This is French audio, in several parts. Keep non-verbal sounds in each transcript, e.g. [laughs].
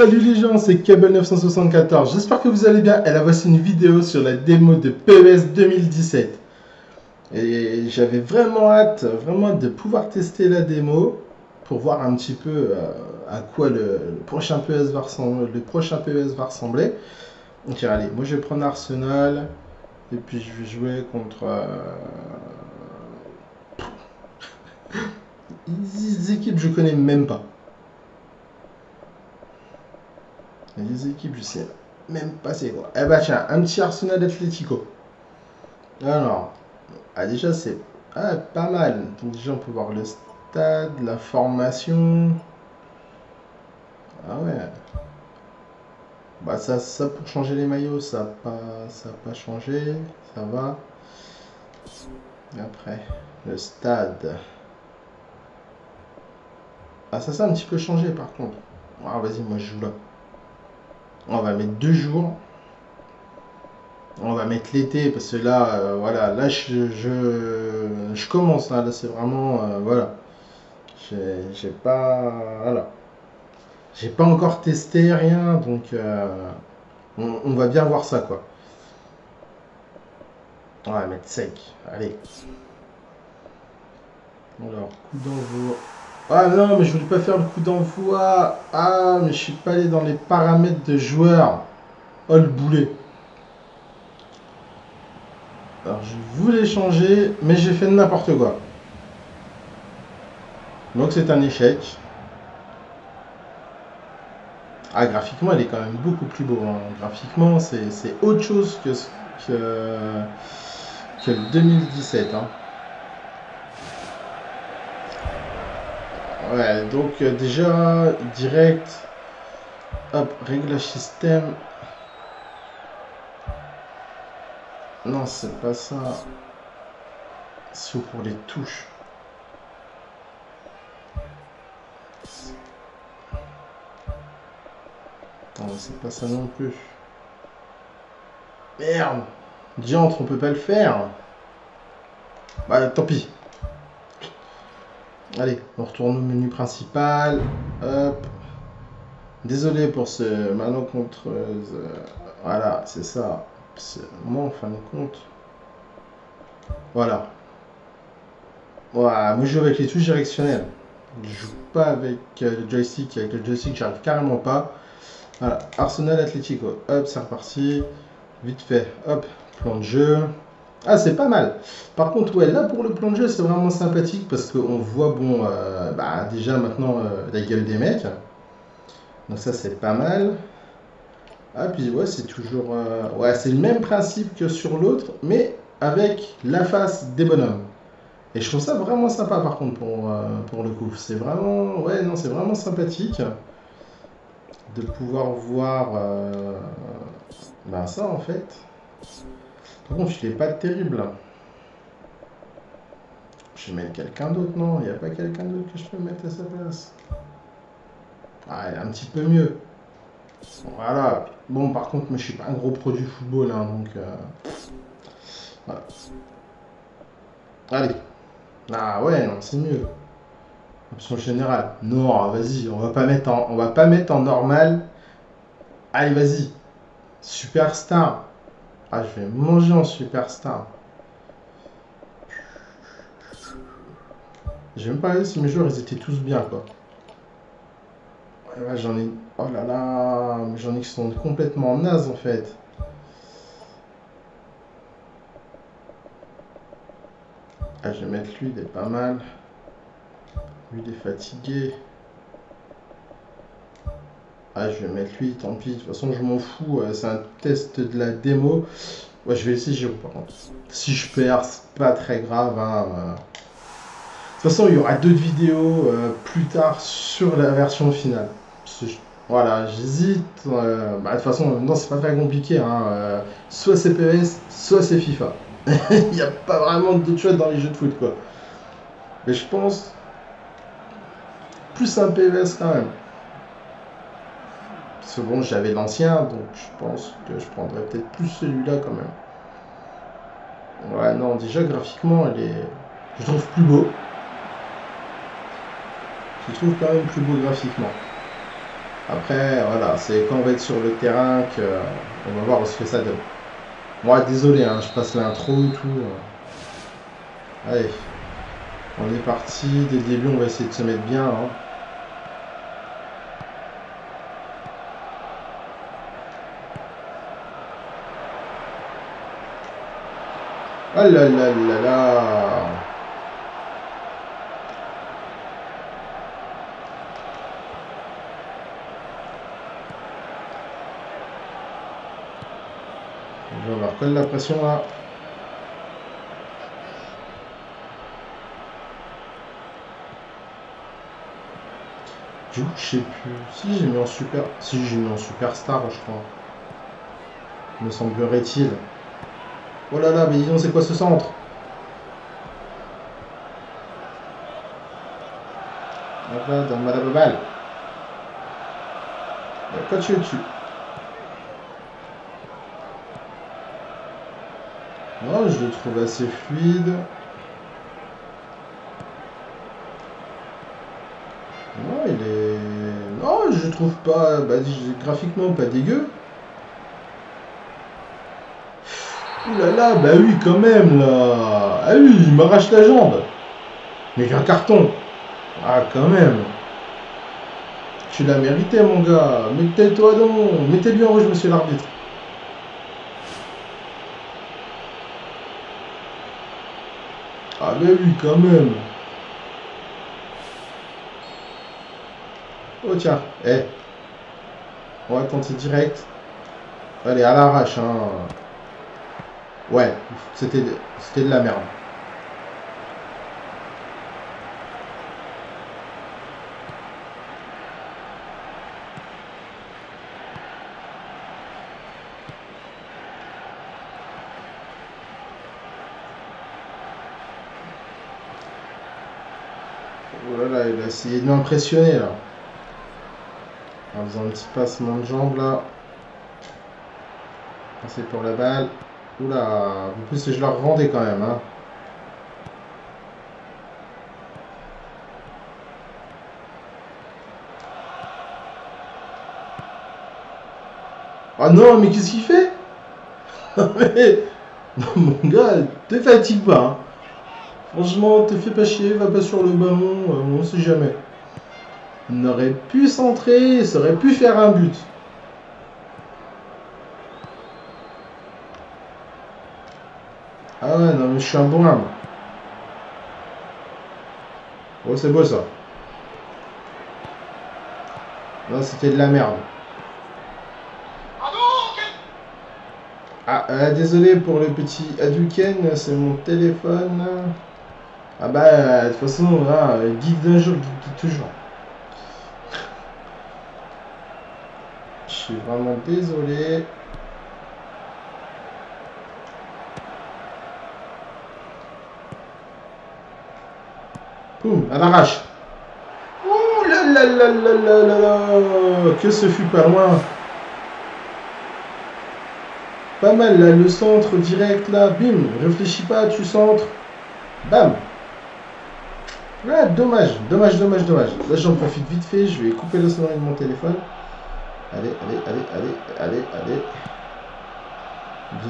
Salut les gens, c'est Cable974. J'espère que vous allez bien. Et là, voici une vidéo sur la démo de PES 2017. Et j'avais vraiment hâte, vraiment de pouvoir tester la démo pour voir un petit peu euh, à quoi le, prochain PES va ressembler, le prochain PES va ressembler. Donc allez, moi je vais prendre Arsenal et puis je vais jouer contre euh, [laughs] des équipes que je connais même pas. Les équipes, je sais même pas c'est quoi. Eh bah tiens, un petit Arsenal Atletico. Alors, ah, déjà c'est ah, pas mal. Donc déjà on peut voir le stade, la formation. Ah ouais. Bah ça, ça pour changer les maillots, ça pas, ça pas changé. Ça va. Après, le stade. Ah ça, ça a un petit peu changé par contre. Ah vas-y, moi je joue là. On va mettre deux jours. On va mettre l'été parce que là, euh, voilà, là je, je, commence là, c'est vraiment, euh, voilà, j'ai pas, voilà, j'ai pas encore testé rien, donc euh, on, va bien voir ça quoi. On va mettre sec, allez. Alors, coup d'envoi. Ah non, mais je voulais pas faire le coup d'envoi. Ah, mais je suis pas allé dans les paramètres de joueur. Oh le boulet. Alors je voulais changer, mais j'ai fait n'importe quoi. Donc c'est un échec. Ah, graphiquement, il est quand même beaucoup plus beau. Hein. Graphiquement, c'est autre chose que, que, que le 2017. Hein. Ouais, donc euh, déjà, direct, hop, réglage système. Non, c'est pas ça. C'est pour les touches? Non, c'est pas ça non plus. Merde Diantre, on peut pas le faire. Bah, tant pis. Allez, on retourne au menu principal. Hop. Désolé pour ce malencontreuse. Voilà, c'est ça. Moi, en fin de compte. Voilà. Voilà, moi je joue avec les touches directionnelles. Je joue pas avec euh, le joystick. Avec le joystick, j'arrive carrément pas. Voilà, Arsenal Atletico. Hop, c'est reparti. Vite fait. Hop, plan de jeu. Ah, c'est pas mal. Par contre, ouais, là pour le plan de jeu, c'est vraiment sympathique parce qu'on voit, bon, euh, bah, déjà maintenant euh, la gueule des mecs. Donc, ça, c'est pas mal. Ah, puis ouais, c'est toujours. Euh, ouais, c'est le même principe que sur l'autre, mais avec la face des bonhommes. Et je trouve ça vraiment sympa par contre pour, pour le coup. C'est vraiment. Ouais, non, c'est vraiment sympathique de pouvoir voir bah, ça en fait. Contre, il est pas terrible. Je vais mettre quelqu'un d'autre, non? Il n'y a pas quelqu'un d'autre que je peux mettre à sa place? Ah, il est un petit peu mieux. Voilà. Bon, par contre, moi, je suis pas un gros produit football, hein, donc... Euh, voilà. Allez. Ah ouais, non, c'est mieux. Option générale. Non, vas-y, on va pas mettre en, on va pas mettre en normal. Allez, vas-y. Superstar. Ah, je vais manger en superstar. J'ai même pas regardé si mes joueurs ils étaient tous bien quoi. J'en ai. Oh là là, j'en ai qui sont complètement nazes en fait. Ah, je vais mettre lui, il est pas mal. Lui, il est fatigué. Ah, je vais mettre lui, tant pis. De toute façon, je m'en fous. Euh, c'est un test de la démo. Ouais, je vais essayer Giroud par contre. Si je perds, c'est pas très grave. Hein. Euh. De toute façon, il y aura d'autres vidéos euh, plus tard sur la version finale. Voilà, j'hésite. bah, de toute façon, non, c'est pas très compliqué. Hein. soit c'est PS, soit c'est FIFA. [laughs] il n'y a pas vraiment de choix dans les jeux de foot, quoi. Mais je pense plus un PES quand même. Bon, j'avais l'ancien, donc je pense que je prendrais peut-être plus celui-là quand même. Ouais, non, déjà graphiquement, elle est... je trouve plus beau. Je trouve quand même plus beau graphiquement. Après, voilà, c'est quand on va être sur le terrain que on va voir ce que ça donne. Moi, désolé, hein, je passe l'intro et tout. Allez, on est parti. Dès le début, on va essayer de se mettre bien. Hein. Oh là là là là On va recoller la pression là. Du coup, je sais plus. Si j'ai mis en super. Si j'ai mis en superstar, je crois. Me semblerait-il. Oh là là, mais dis donc, c'est quoi ce centre Hop là, donne-moi la balle. Quoi tu es dessus Non, je le trouve assez fluide. Non, il est... Non, je le trouve pas... Bah, graphiquement, pas dégueu. Ouh là bah oui, quand même, là. Ah oui, il m'arrache la jambe. Mais j'ai un carton. Ah, quand même. Tu l'as mérité, mon gars. Mettez-toi donc. Mettez-lui en rouge, monsieur l'arbitre. Ah, bah oui, quand même. Oh, tiens. Eh. On va tenter direct. Allez, à l'arrache, hein. Ouais, c'était de, de la merde. Voilà, il a essayé de m'impressionner là. En faisant un petit passement de jambe là. C'est pour la balle. Oula, en plus je leur rendais quand même. Hein. Ah non, mais qu'est-ce qu'il fait? [laughs] Mais... Mon gars, te fatigue pas. Hein. Franchement, te fais pas chier, va pas sur le ballon, euh, on sait jamais. Il aurait pu centrer, ça aurait pu faire un but. Ah ouais, non, mais je suis un âme. Oh, c'est beau ça. Non, c'était de la merde. Ah, euh, désolé pour le petit Hadouken, c'est mon téléphone. Ah bah, de toute façon, guide d'un jour, guide toujours. Je suis vraiment désolé. Boum, à l'arrache. Ouh là là là là là là Que ce fut pas loin. Pas mal là, le centre direct là, bim, réfléchis pas, tu centres. Bam. Dommage, dommage, dommage, dommage. Là j'en profite vite fait, je vais couper le sonnerie de mon téléphone. Allez, allez, allez, allez, allez, allez.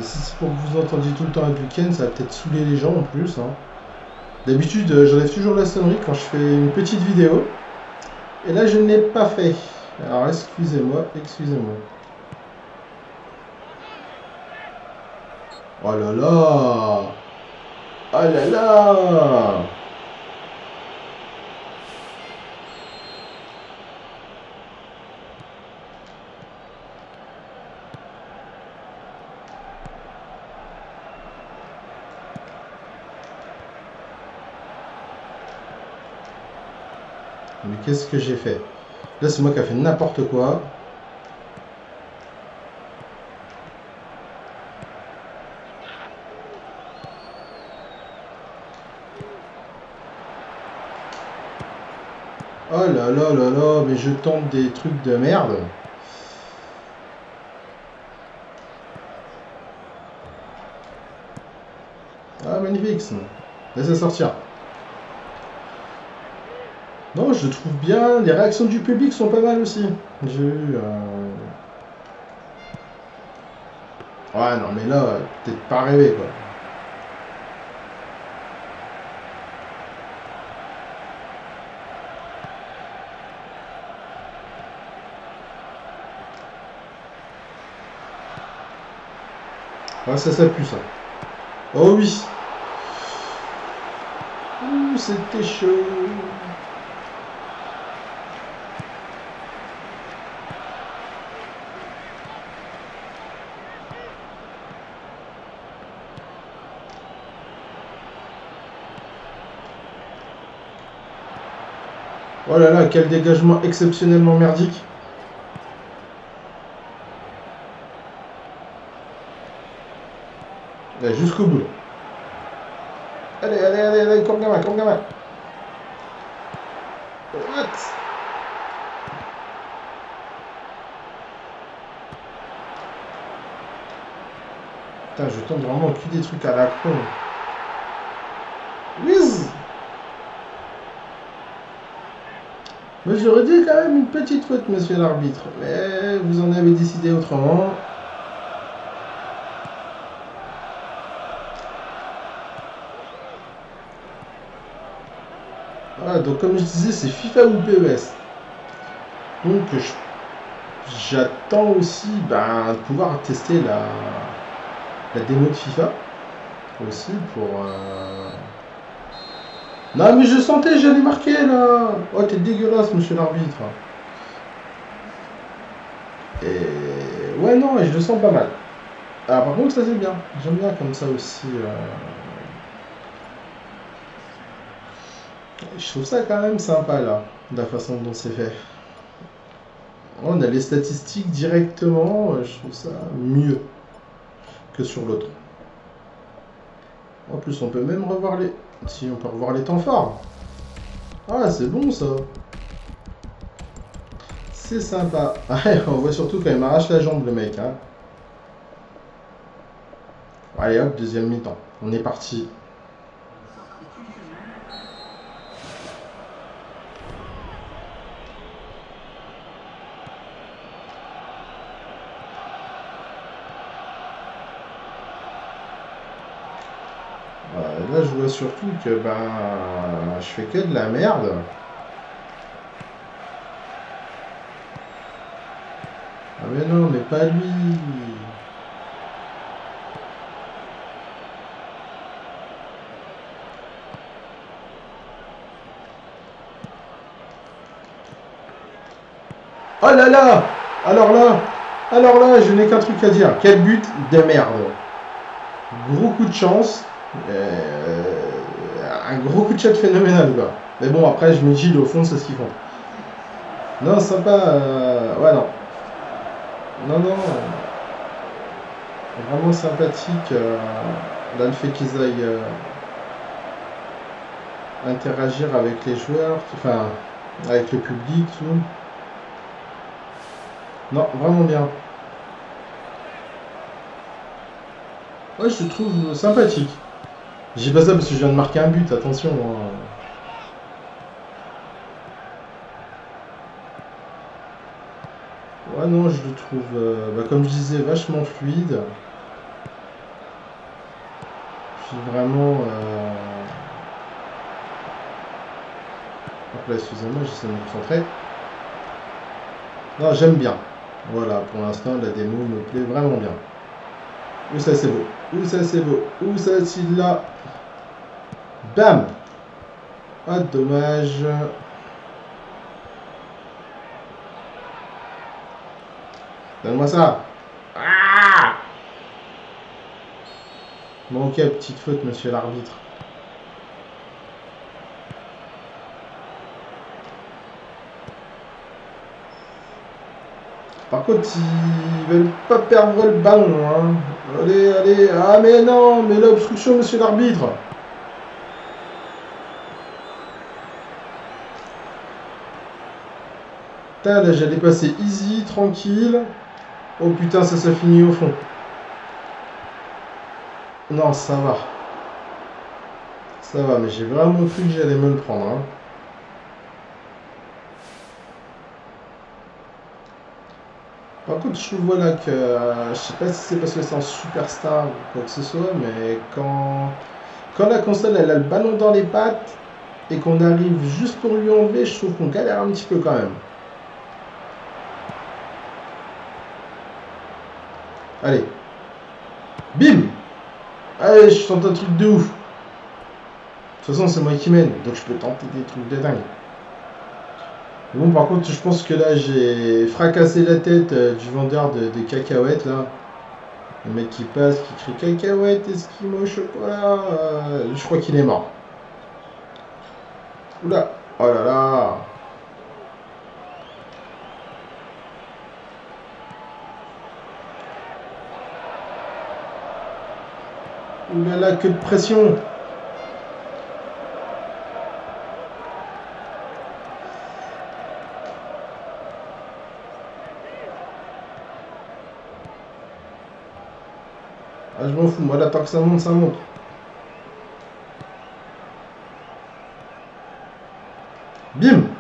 Si c'est pour que vous entendiez tout le temps un week-end, ça va peut-être saouler les gens en plus. Hein. D'habitude, euh, j'enlève toujours la sonnerie quand je fais une petite vidéo. Et là, je ne l'ai pas fait. Alors, excusez-moi, excusez-moi. Oh là là Oh là là Mais qu'est-ce que j'ai fait Là, c'est moi qui a fait n'importe quoi. Oh là là là là, mais je tente des trucs de merde. Ah, magnifique. Laissez sortir. Non, je trouve bien. Les réactions du public sont pas mal aussi. J'ai eu. Euh... Ouais, non, mais là, peut-être pas rêvé, quoi. Ah, ça, ça pue, ça. Oh oui. Ouh, c'était chaud. Oh là là, quel dégagement exceptionnellement merdique. Jusqu'au bout. Allez, allez, allez, allez, comme gamin, comme gamin. What? Putain, je tombe vraiment que des trucs à la con. Mais j'aurais dit quand même une petite faute, monsieur l'arbitre. Mais vous en avez décidé autrement. donc comme je disais, c'est FIFA ou PES. Donc j'attends aussi ben, de pouvoir tester la, la démo de FIFA. Aussi pour... Euh, non mais je sentais, j'allais marquer là Oh t'es dégueulasse monsieur l'arbitre Et... Ouais non, je le sens pas mal. Alors par contre ça c'est bien, j'aime bien comme ça aussi... Euh, Je trouve ça quand même sympa là, la façon dont c'est fait. On a les statistiques directement, je trouve ça mieux que sur l'autre. En plus, on peut même revoir les... Si, on peut revoir les temps forts. Ah, c'est bon ça. C'est sympa. [laughs] on voit surtout quand il m'arrache la jambe le mec. Hein. Allez hop, deuxième mi-temps. On est parti. là, je vois surtout que ben, je fais que de la merde. Ah mais non, mais pas lui. Oh là là Alors là Alors là, je n'ai qu'un truc à dire. Quel but de merde Gros coup de chance. Euh, un gros coup de chat phénoménal, quoi. Mais bon, après, je me dis, au fond, c'est ce qu'ils font. Non, sympa. Euh, ouais, non. Non, non. Vraiment sympathique. Euh, là, le fait qu'ils aillent interagir avec les joueurs, enfin, avec le public, tout. Non, vraiment bien. Ouais, je trouve sympathique. J'ai pas ça parce que je viens de marquer un but, attention. Hein. Ouais, non, je le trouve, euh, bah, comme je disais, vachement fluide. Puis vraiment. Euh... Hop là, excusez-moi, j'essaie de me concentrer. Non, j'aime bien. Voilà, pour l'instant, la démo me plaît vraiment bien. Où ça c'est beau Où ça c'est beau Où ça c'est là Bam Ah dommage. Donne-moi ça. Ah Bon ok, petite faute monsieur l'arbitre. Par contre, ils veulent pas perdre le ballon. Hein. Allez, allez. Ah, mais non, mais l'obstruction, monsieur l'arbitre. Putain, j'allais passer easy, tranquille. Oh putain, ça se finit au fond. Non, ça va. Ça va, mais j'ai vraiment cru que j'allais me le prendre. Hein. Par contre, je trouve voilà que euh, je sais pas si c'est parce que c'est un superstar ou quoi que ce soit, mais quand quand la console elle a le ballon dans les pattes et qu'on arrive juste pour lui enlever, je trouve qu'on galère un petit peu quand même. Allez. Bim Allez, je tente un truc de ouf. De toute façon, c'est moi qui mène, donc je peux tenter des trucs de dingue. Bon, par contre, je pense que là, j'ai fracassé la tête euh, du vendeur de, cacahuètes, là. Le mec qui passe, qui crie cacahuètes, esquimau, chocolat. Euh, je crois qu'il est mort. Oula Oh là là Oulala, que de pression Ah, je m'en fous, moi, là, tant que ça monte, ça monte. Bim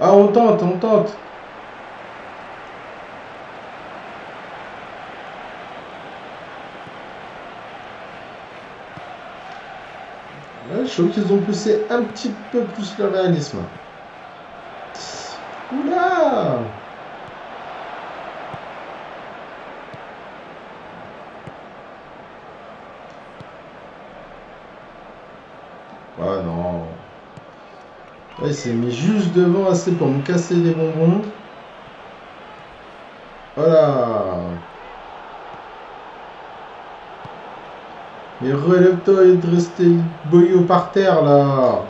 Ah, on tente, on tente je trouve qu'ils ont poussé un petit peu plus le réalisme. Oula Ah non. il s'est mis juste devant assez pour me casser les bonbons. Voilà. Mais relève-toi et de rester boyau par terre là.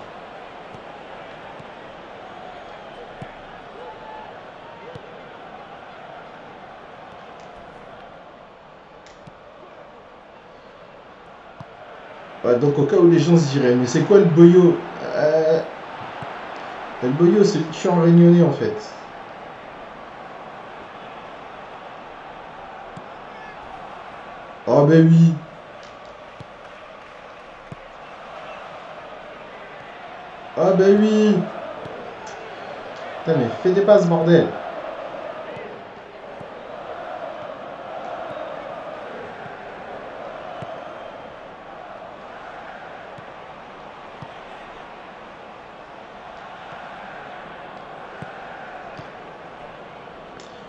Donc au cas où les gens se diraient, mais c'est quoi le boyau euh, Le boyau c'est le champ réunionnais en fait. Oh ben oui. Ah ben oui. Putain mais fais des passes bordel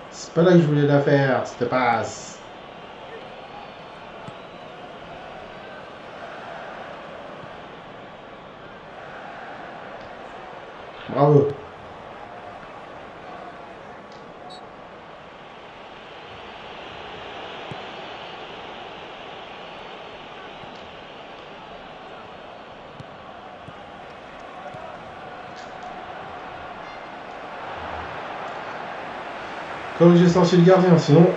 C'est pas là que je voulais la faire, c'était passe. Bravo. Comme j'ai sorti le gardien, sinon...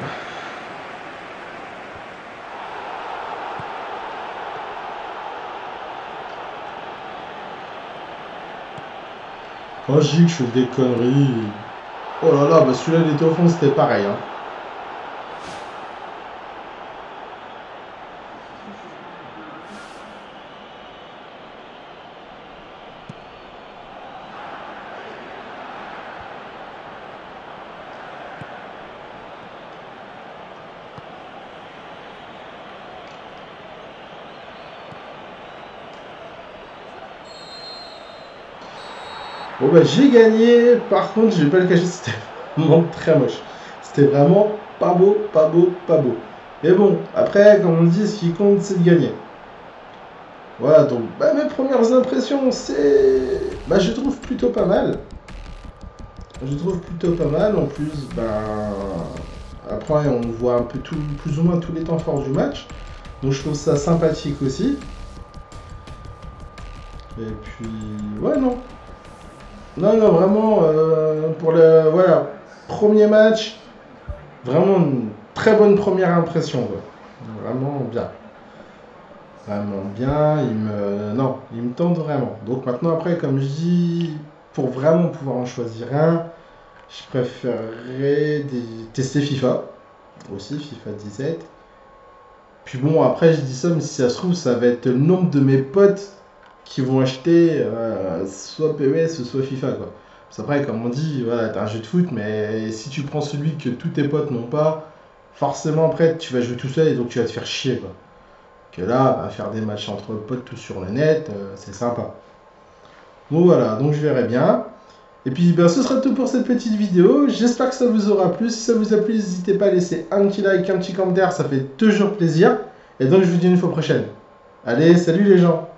Quand je que je fais des conneries... Oh là là, bah celui-là, il était au fond, c'était pareil. Hein. Bah j'ai gagné, par contre je vais pas le cacher, c'était [laughs] vraiment très moche. C'était vraiment pas beau, pas beau, pas beau. Mais bon, après, comme on dit, ce qui compte c'est de gagner. Voilà, donc bah, mes premières impressions, c'est... Bah je trouve plutôt pas mal. Je trouve plutôt pas mal, en plus, ben... Après, on voit un peu tout, plus ou moins tous les temps forts du match. Donc je trouve ça sympathique aussi. Et puis, ouais, non, non, non, vraiment, euh, pour le voilà, premier match, vraiment une très bonne première impression. Vraiment bien. Vraiment bien. Il me, non, il me tente vraiment. Donc maintenant, après, comme je dis, pour vraiment pouvoir en choisir un, je préférerais tester FIFA. Aussi, FIFA 17. Puis bon, après, je dis ça, mais si ça se trouve, ça va être le nombre de mes potes qui vont acheter euh, soit PES soit FIFA quoi. C'est vrai, comme on dit, voilà, t'as un jeu de foot, mais si tu prends celui que tous tes potes n'ont pas, forcément après tu vas jouer tout seul et donc tu vas te faire chier quoi. Que là, bah, faire des matchs entre potes tout sur le net, euh, c'est sympa. Donc voilà, donc je verrai bien. Et puis ben, ce sera tout pour cette petite vidéo. J'espère que ça vous aura plu. Si ça vous a plu, n'hésitez pas à laisser un petit like, un petit commentaire, ça fait toujours plaisir. Et donc je vous dis une fois prochaine. Allez, salut les gens